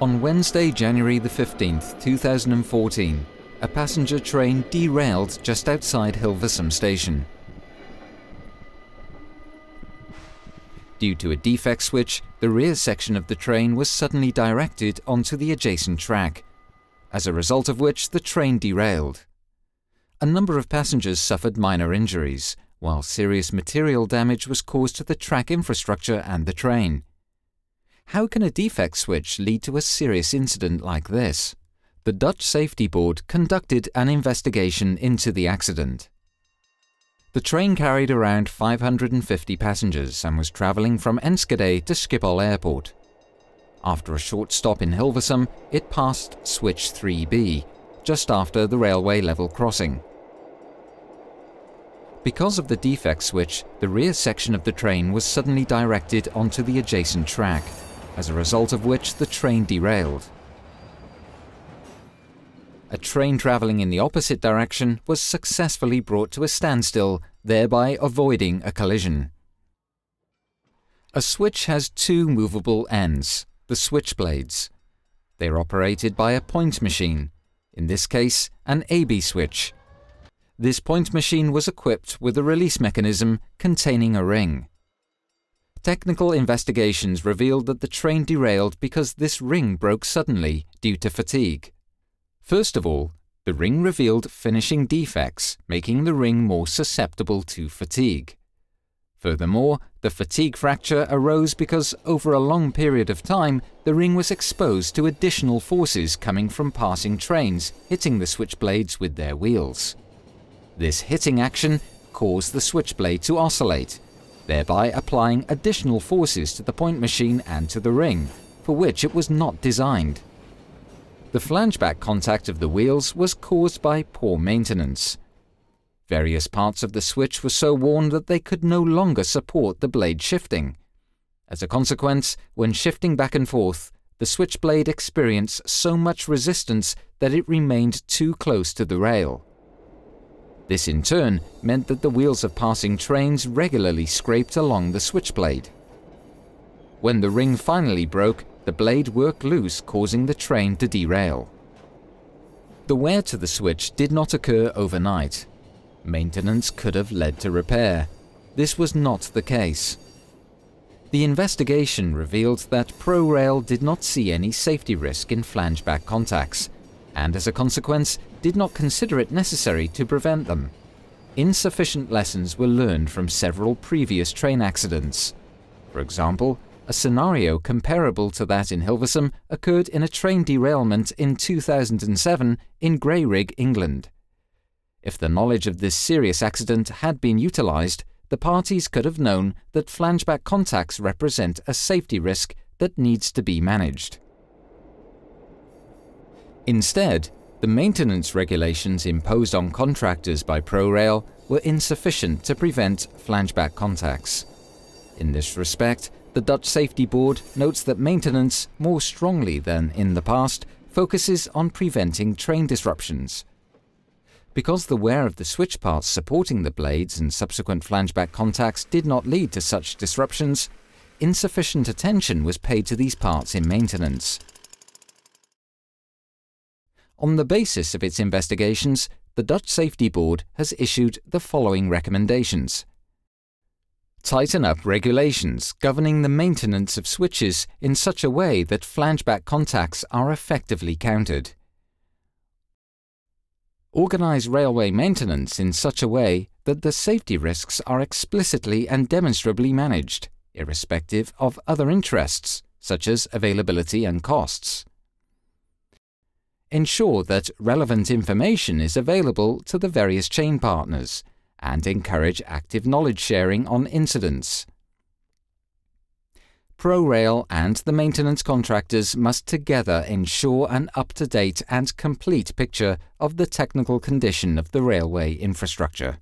On Wednesday, January the 15th, 2014, a passenger train derailed just outside Hilversum station. Due to a defect switch, the rear section of the train was suddenly directed onto the adjacent track, as a result of which the train derailed. A number of passengers suffered minor injuries, while serious material damage was caused to the track infrastructure and the train. How can a defect switch lead to a serious incident like this? The Dutch Safety Board conducted an investigation into the accident. The train carried around 550 passengers and was travelling from Enschede to Schiphol Airport. After a short stop in Hilversum, it passed switch 3B, just after the railway level crossing. Because of the defect switch, the rear section of the train was suddenly directed onto the adjacent track as a result of which the train derailed. A train travelling in the opposite direction was successfully brought to a standstill, thereby avoiding a collision. A switch has two movable ends, the switch blades. They are operated by a point machine, in this case an AB switch. This point machine was equipped with a release mechanism containing a ring. Technical investigations revealed that the train derailed because this ring broke suddenly due to fatigue. First of all, the ring revealed finishing defects, making the ring more susceptible to fatigue. Furthermore, the fatigue fracture arose because over a long period of time, the ring was exposed to additional forces coming from passing trains hitting the switchblades with their wheels. This hitting action caused the switchblade to oscillate, thereby applying additional forces to the point machine and to the ring, for which it was not designed. The flangeback contact of the wheels was caused by poor maintenance. Various parts of the switch were so worn that they could no longer support the blade shifting. As a consequence, when shifting back and forth, the switchblade experienced so much resistance that it remained too close to the rail. This in turn meant that the wheels of passing trains regularly scraped along the switchblade. When the ring finally broke, the blade worked loose causing the train to derail. The wear to the switch did not occur overnight. Maintenance could have led to repair. This was not the case. The investigation revealed that ProRail did not see any safety risk in flangeback contacts, and as a consequence did not consider it necessary to prevent them. Insufficient lessons were learned from several previous train accidents. For example, a scenario comparable to that in Hilversum occurred in a train derailment in 2007 in Grayrigg, England. If the knowledge of this serious accident had been utilised, the parties could have known that flangeback contacts represent a safety risk that needs to be managed. Instead, the maintenance regulations imposed on contractors by ProRail were insufficient to prevent flangeback contacts. In this respect, the Dutch Safety Board notes that maintenance, more strongly than in the past, focuses on preventing train disruptions. Because the wear of the switch parts supporting the blades and subsequent flangeback contacts did not lead to such disruptions, insufficient attention was paid to these parts in maintenance. On the basis of its investigations, the Dutch Safety Board has issued the following recommendations. Tighten up regulations governing the maintenance of switches in such a way that flangeback contacts are effectively countered. Organize railway maintenance in such a way that the safety risks are explicitly and demonstrably managed, irrespective of other interests, such as availability and costs ensure that relevant information is available to the various chain partners, and encourage active knowledge sharing on incidents. ProRail and the maintenance contractors must together ensure an up-to-date and complete picture of the technical condition of the railway infrastructure.